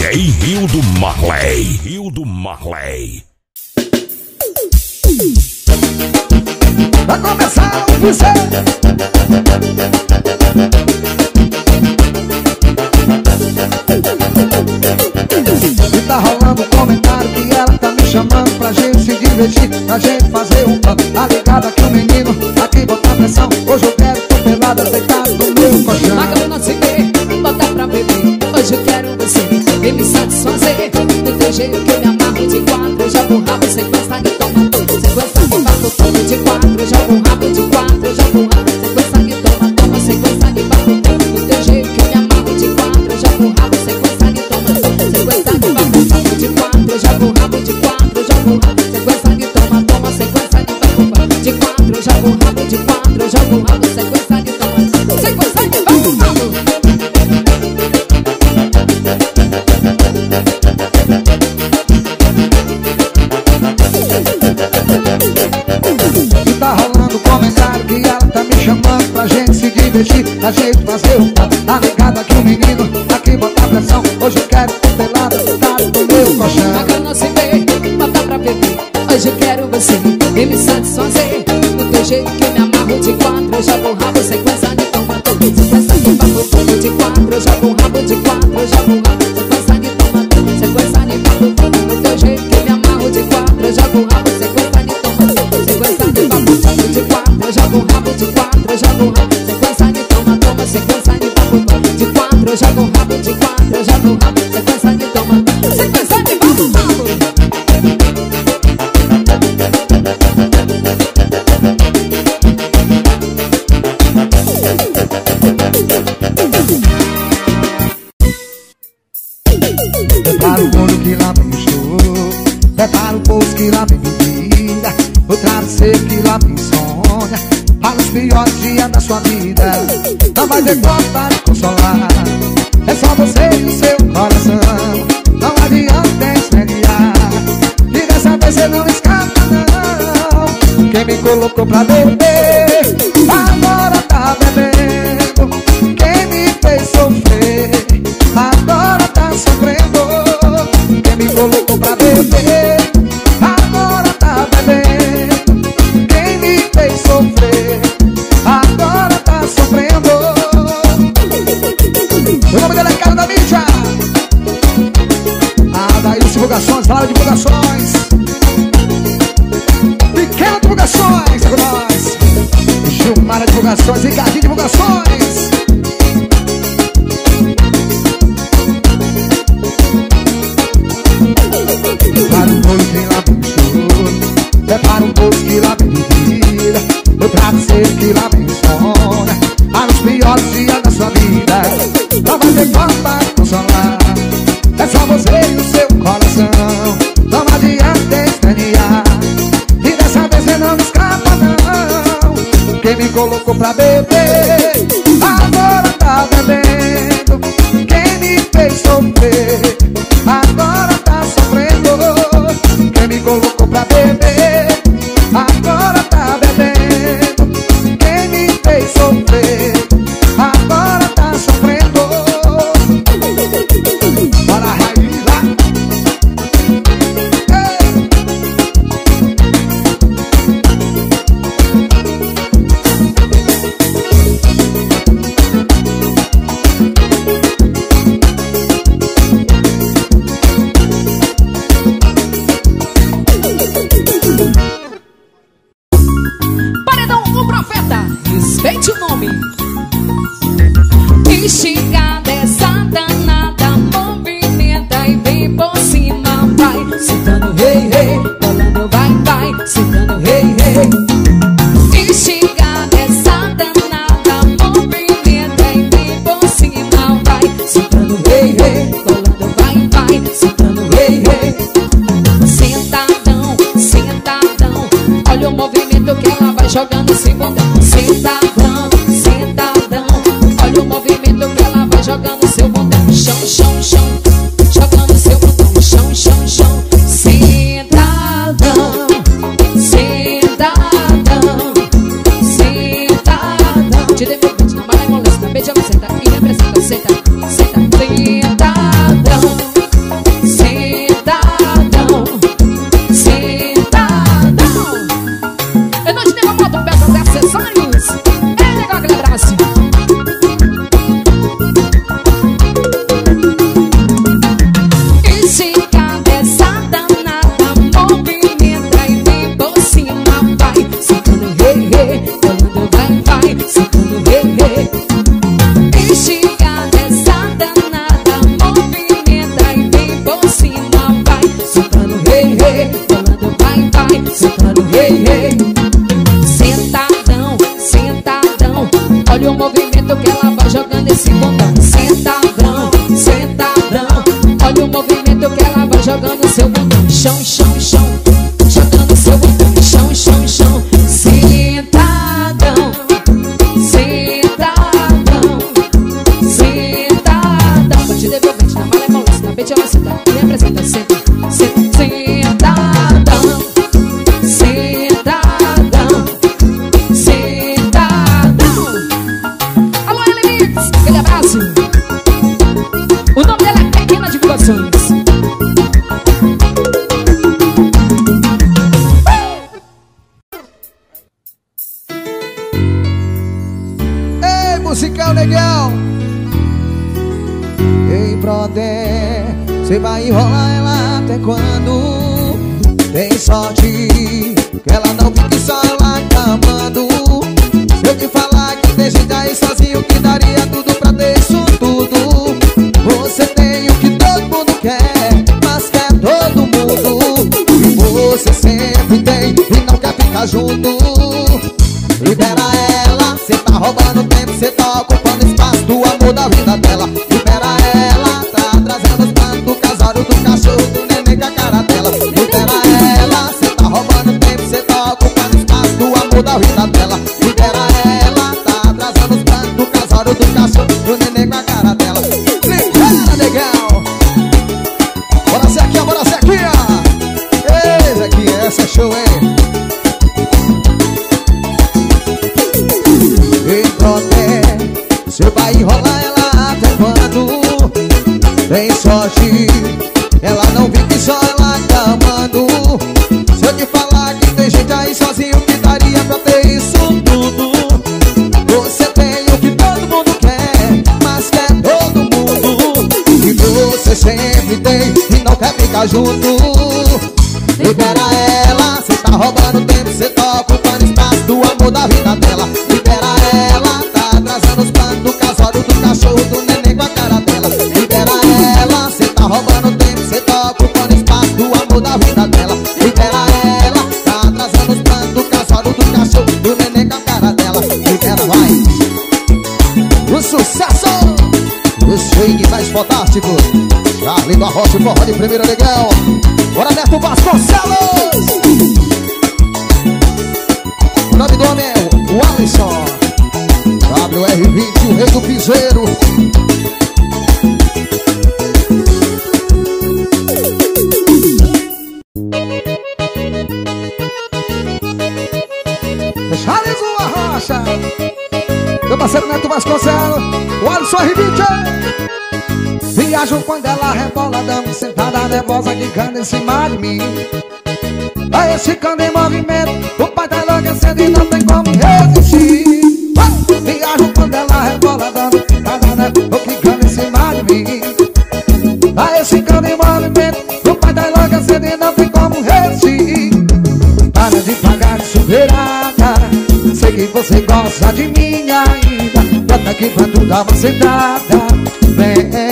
DJ Rio do Marley. Rio do Marley. Vai começar o você. E tá rolando o comentário que ela tá me chamando pra gente se divertir, pra gente fazer um A tá ligada que o menino divertir, a gente fazer um papo A negada que o menino tá aqui botar pressão. Hoje eu quero pelada tá no meu colchão. Agora não se vê, bota pra beber. Hoje eu quero você e me satisfazer. Do teu jeito que eu me amarro de quatro, eu já vou Prepara o povo que lá vem bebida O travesseiro que lá vem sonha Para os piores dias da sua vida. Não vai ter como para consolar É só você e o seu coração. Não adianta espernear E dessa vez você não escapa não. Quem me colocou pra beber Amor lá tem mentira No travesseiro que lá tem sono Há nos piores dias da sua vida. Não vai ter como para consolar É só você e o seu coração. Não adianta estranhar E dessa vez você não escapa não. Quem me colocou pra beber Respeite o nome. Enche Ei, musical legal! Ei, brother, você vai enrolar ela até quando? Tem sorte que ela não Tem sorte, O forró de primeira legal. Bora, Neto Vasconcelos! O nome do homem é o Alisson. WR20, o rei do piseiro. Charles do Arrocha. Meu parceiro Neto Vasconcelos. O Alisson R20. Viajo quando ela rebola, dando sentada nervosa, quicando em cima de mim. Vai esse cano em movimento, o pai tá enlouquecendo e não tem como resistir. Viajo quando ela rebola, dando sentada nervosa, quicando em cima de mim. Vai esse cano em movimento, o pai tá enlouquecendo e não tem como resistir. Para de pagar de superada, sei que você gosta de mim ainda. Aqui pra tu dar uma sentada, vem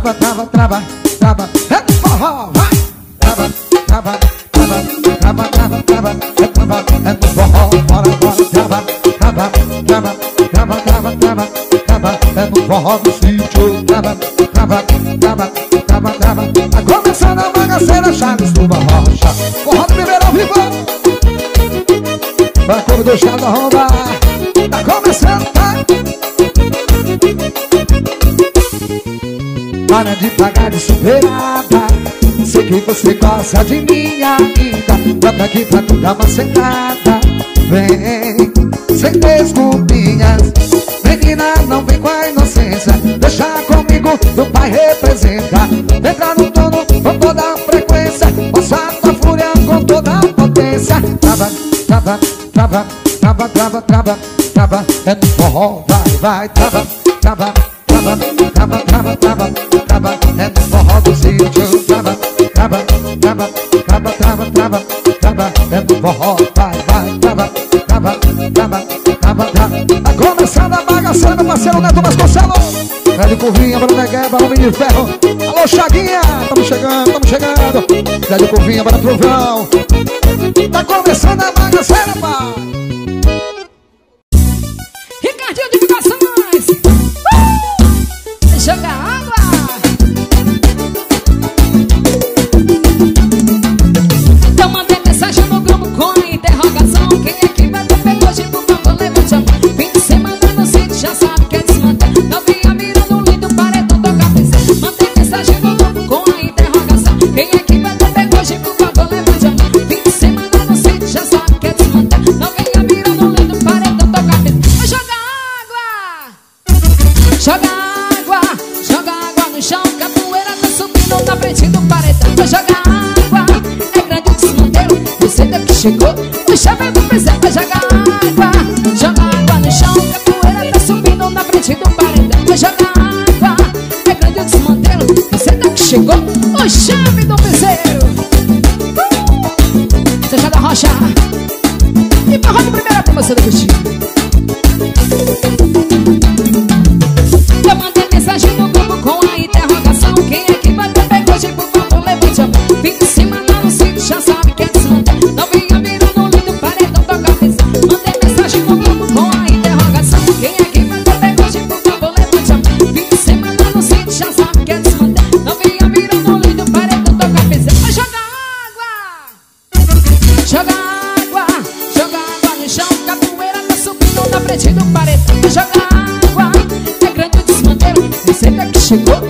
trava, trava, trava, trava, É do forró, vai! Trava, trava, trava, trava, trava, trava É trava, é do forró, bora, bora. Trava, trava, trava, trava, trava, trava, trava É do forró do sítio. Trava, trava, trava, trava, trava Tá começando a bagaceira, Chaves do Rocha Forró do primeiro ao vivo. Vai como deixar da Tá começando, tá? Para de pagar de superada. Sei que você gosta de mim ainda. Bota aqui pra tu dar uma sentada Vem, sem desculpinhas. Menina, não vem com a inocência. Deixa comigo, do pai representa Entra no tono com toda a frequência. Mostra tua fúria com toda a potência. Trava, trava, trava, trava, trava, trava, trava. É no forró, vai, vai, trava, trava, trava, trava, trava, trava É forró, vai, vai, trava, trava, trava, trava, Tá começando a bagaceira, meu parceiro Neto Vasconcelos Velho Curvinha, Bruno Negueba, Homem de Ferro. Alô, Chaguinha, tamo chegando, tamo chegando. Velho Curvinha, bora trovão. Tá começando a bagaceira, pai chegou. Me do presente, joga água Joga água no chão, que a poeira tá subindo na frente do paredão. Joga água, é grande o desmantelo Você tá que chegou, o chave do bezerro. Deixa da rocha. E forró de primeira pra você do chegou.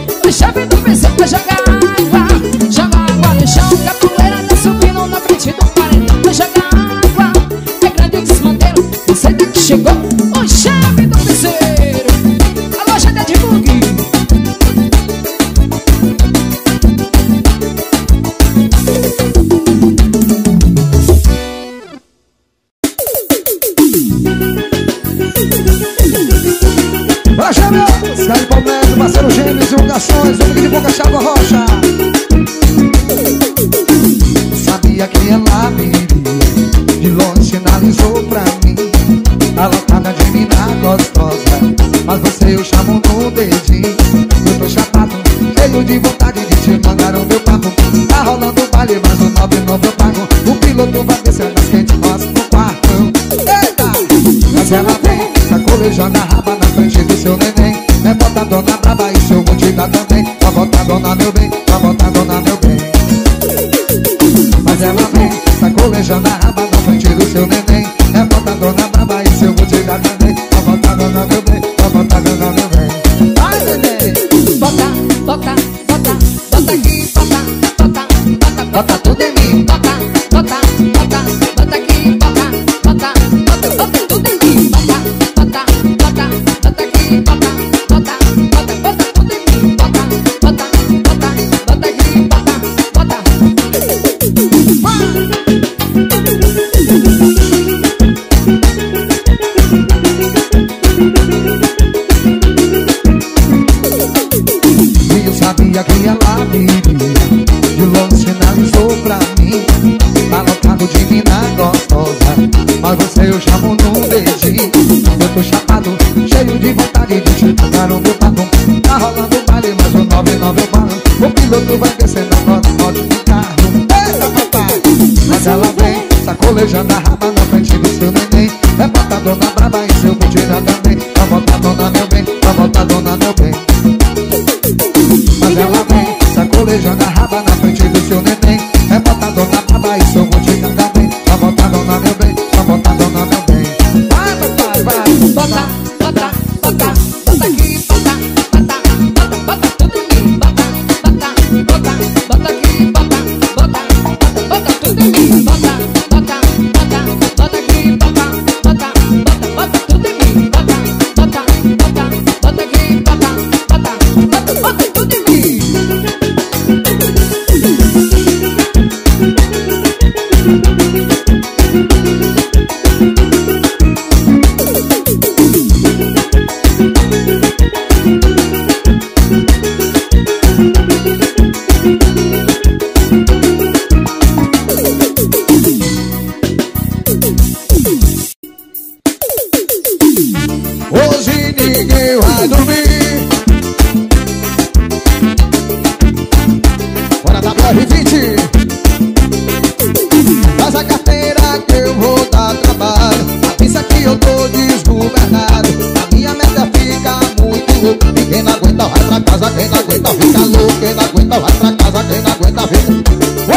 pra casa, quem não aguenta fica louco, quem não aguenta vai pra casa, quem não aguenta fica.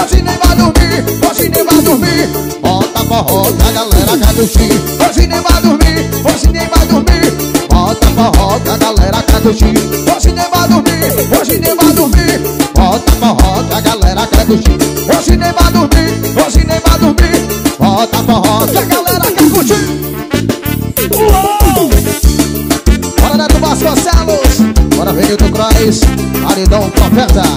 Hoje nem vai dormir, hoje nem vai dormir. Bota forró que a galera quer curtir. Hoje nem vai dormir, hoje nem vai dormir. Bota forró que a galera quer curtir. Hoje nem vai dormir, hoje nem vai dormir. Bota forró que a galera quer curtir. Hoje nem vai dormir. Ferda.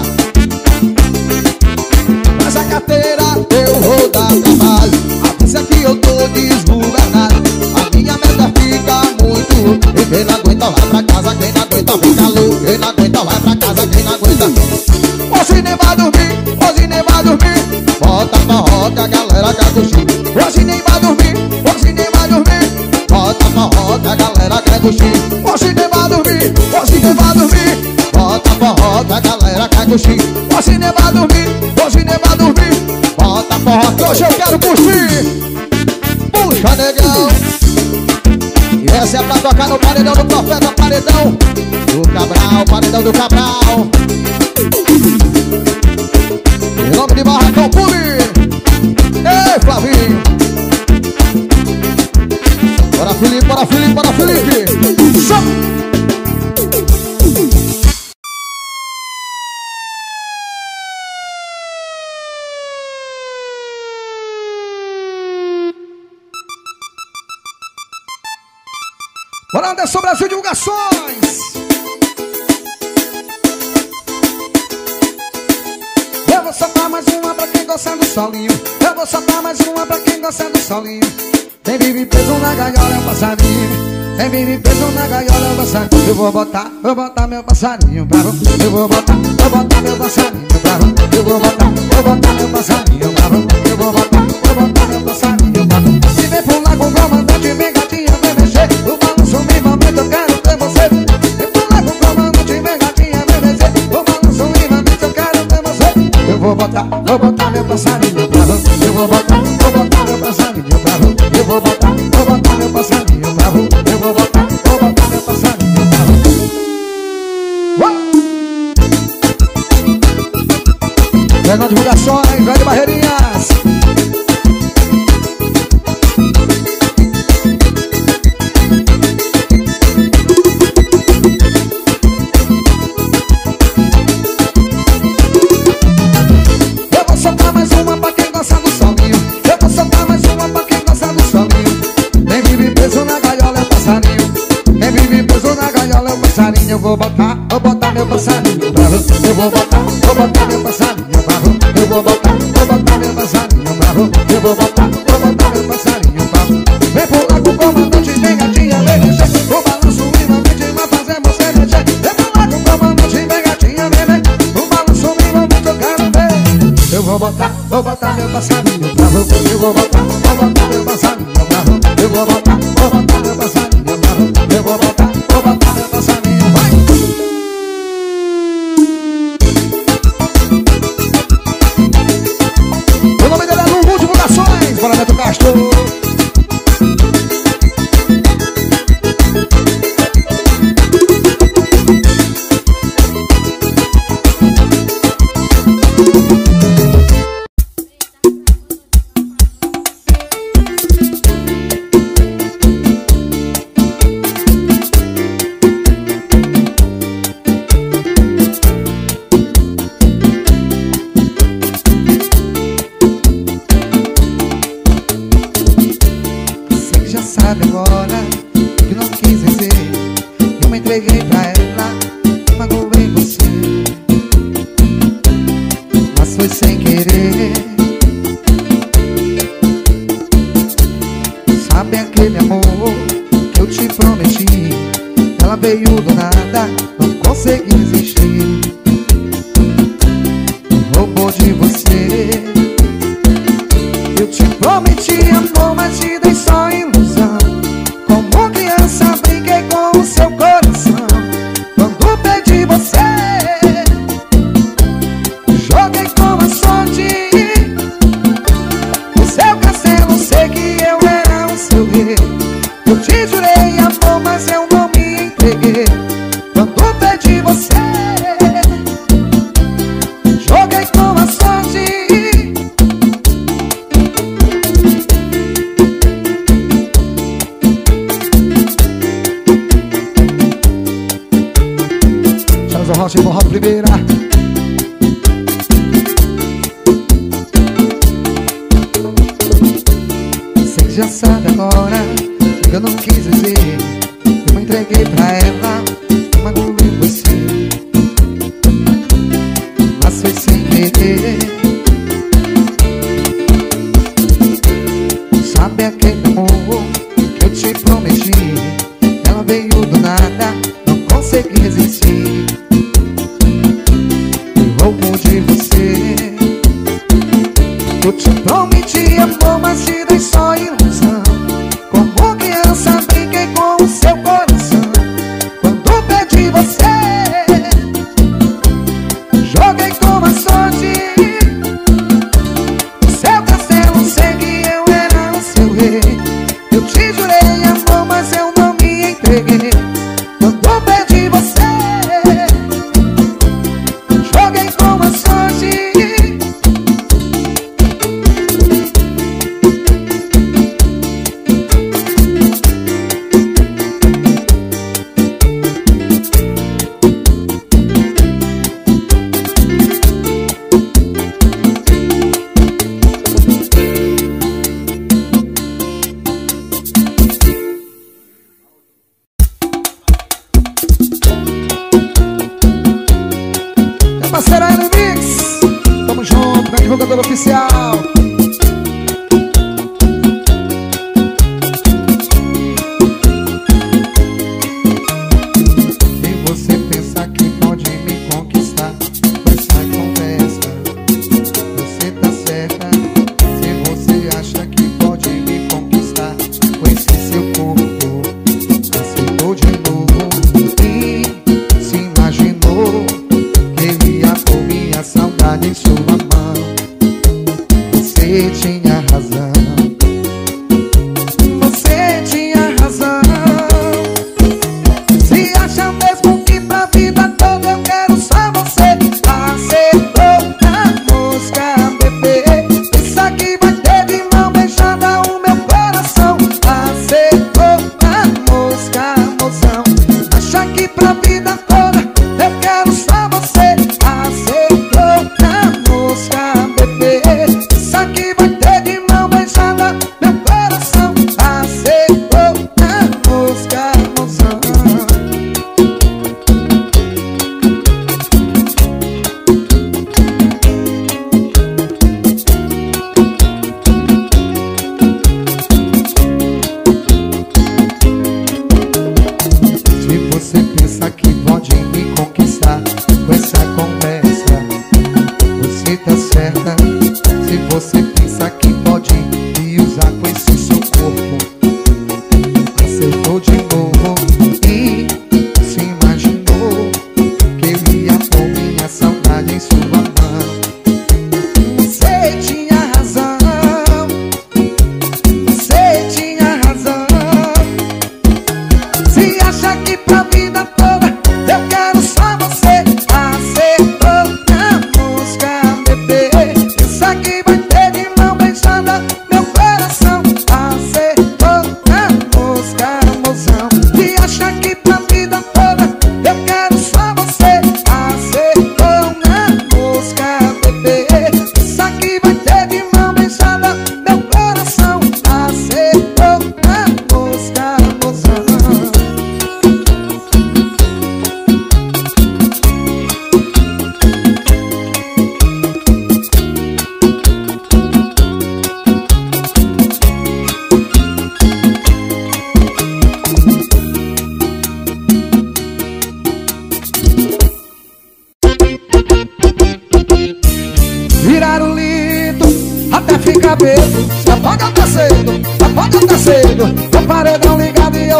pra dormir, vou dormir. Bota porra que hoje eu quero curtir. Puxa negão. E essa é pra tocar no paredão do profeta Paredão. Do Cabral, paredão do Cabral. passando solinho. Quem vive preso na gaiola é um passarinho. Quem vive preso na gaiola é um passarinho. Eu vou botar, vou botar meu passarinho pra Eu vou botar, vou botar meu passarinho. carro Eu vou botar, vou botar meu passarinho pra Vem lá com o comandante, vem gatinha, vem mexer O balanço minimamente vai fazer você mexer Vem pular com o comandante, vem gatinha, vem mexer O balanço minimamente eu quero ver. Eu vou botar, vou botar meu passarinho pra Eu vou botar, vou botar meu passarinho pra Eu vou botar sabe agora que não quis vencer Eu me entreguei pra Jorge Morra Primeira. Se você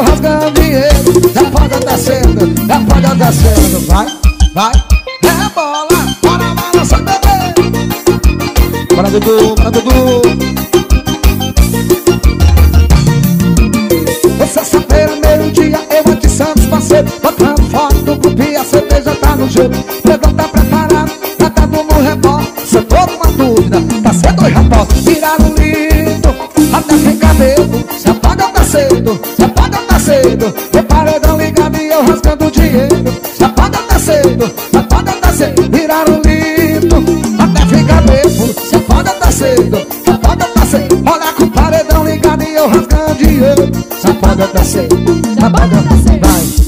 rasgando dinheiro até cedo, já pode até cedo Vai, vai, é bola, bora balançar bebê Bora Dudu, bora Dudu. Sexta-feira, meio-dia, eu ante Santos parceiro. Botando foto do e a cerveja tá no gelo. Pegou, tá preparado, tá dando no rebote. Se for uma dúvida, tá cedo e rapó cedo. O paredão ligado e eu rasgando dinheiro. Se apaga tá cedo, se apaga tá cedo. Viraram lindo, até ficar bebo. Se apaga tá cedo, se apaga tá cedo. Olha com o paredão ligado e eu rasgando dinheiro. Sapada tá cedo, sapada tá cedo. Vai,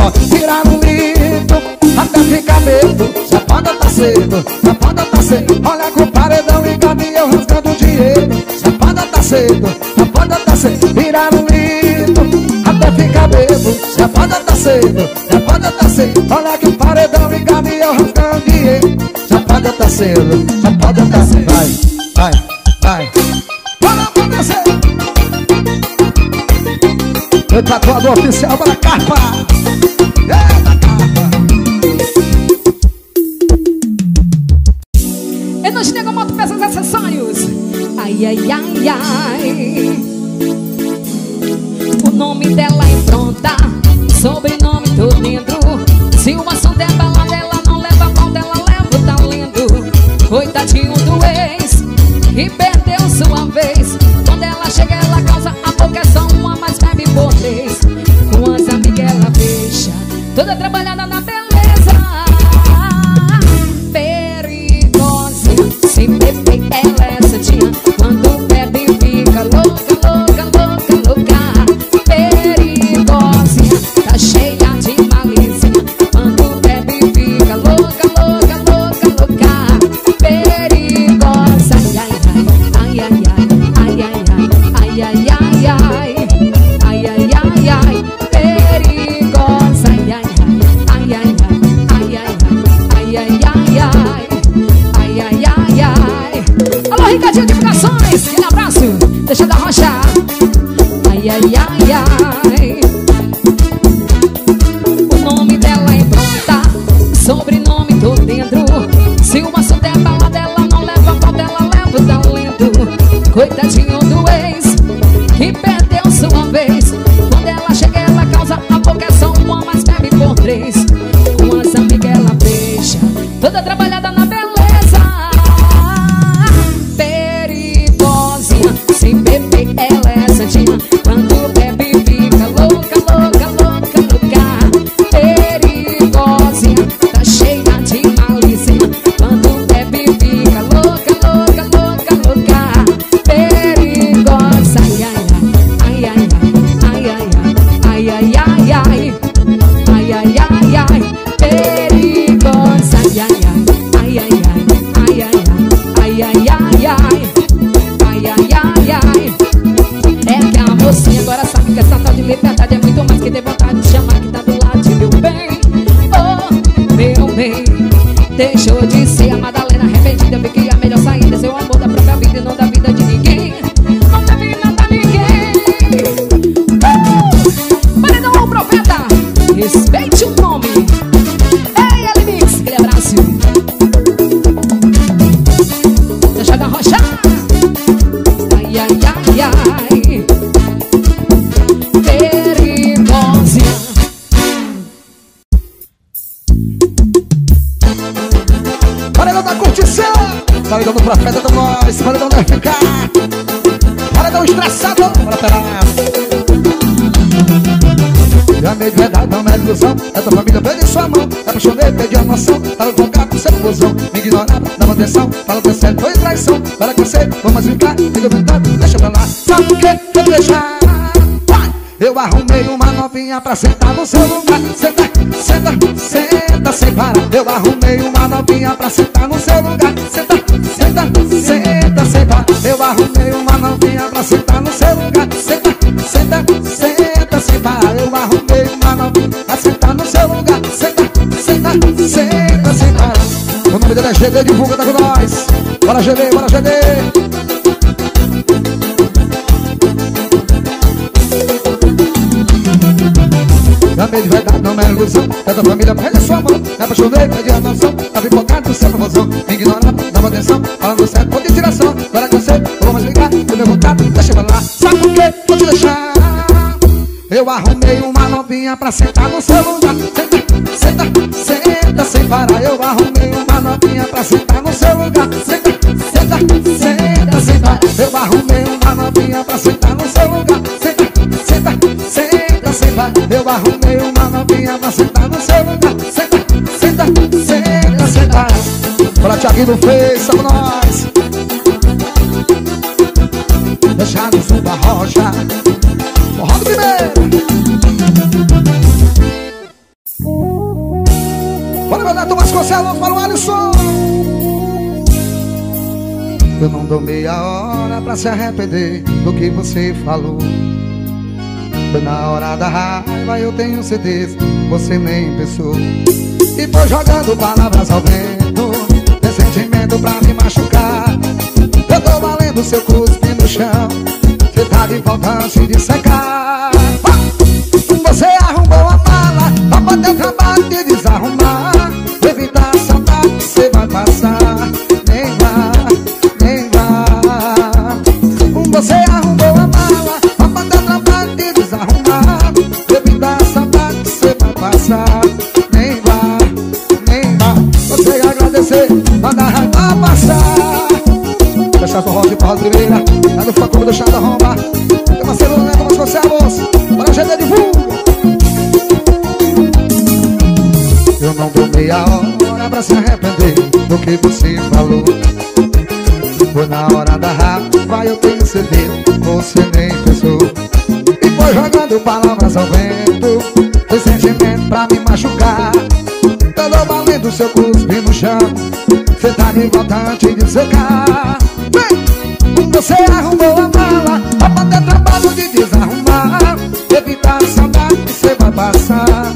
pó Tirar um grito até ficar bebo Se apaga tá cedo, se apaga tá, tá, tá, tá cedo Olha com o paredão e cadê eu rasgando dinheiro? Se apaga tá cedo, se apaga tá cedo Tirar um grito até ficar bebo Se apaga tá cedo, se apaga tá cedo Olha que o paredão e cadê eu rasgando dinheiro? Se apaga tá cedo, se apaga tá cedo. Vai, vai, vai. Para acontecer Cantador oficial para a carpa. Nome dela é pronta, sobrenome deixou de ser a Madalena arrependida. Vi ilusão tua família, pede sua mão Apaixonei, perdi a noção Tava colocado com seu ilusão Me ignorava, dava atenção Fala que é sério, foi traição. Para que você, vamos brincar Fica brincando, deixa pra lá. Sabe por que vou deixar? Eu arrumei uma novinha pra sentar no seu lugar. Senta, senta, senta sem parar. Eu arrumei uma novinha pra sentar no seu lugar. Senta, senta, senta sem parar. Eu arrumei uma novinha pra sentar no seu lugar. Senta, GD, divulga, tá com nós. Bora GD, bora GD Amei de verdade, não é ilusão. É da família, a sua mão. Me apaixonei, pedi a noção empolgado com seu famosão Me ignorava, dava atenção Falando certo, vou de tiração Agora que eu sei, vou mais ligar Tô meu vontade, deixa pra lá. Sabe por quê? Vou te deixar. Eu arrumei uma novinha pra sentar no Thiaguinho do Face, somos nós. Deixar no sul da rocha. Forró do primeiro Bora, meu Neto Vasconcelos, para o Alisson. Eu não dou meia hora pra se arrepender do que você falou. Na hora da raiva, eu tenho certeza, você nem pensou. E foi jogando palavras ao vento Sentimento pra me machucar. Eu tô valendo seu cuspe no chão Você tá de volta antes de secar manda a passar. Sua roda de porra primeira Lá no fã do chá da Roma Meu parceiro Neto Vasconcelos Para a GD divulga Eu não dou meia hora pra se arrepender Do que você falou. Foi na hora da raiva eu tenho certeza Você nem pensou. E foi jogando palavras ao vento Foi sentimento pra me machucar. Todo valendo seu cuspe no chão Cê tá antes de secar. Vem! Você arrumou a mala. Pra poder trabalho de desarrumar. Evitar a saudade que cê vai passar